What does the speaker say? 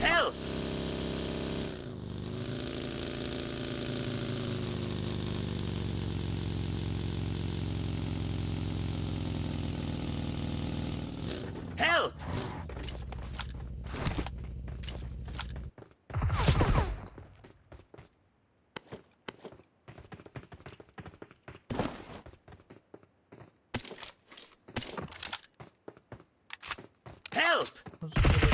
Help! Help! Help!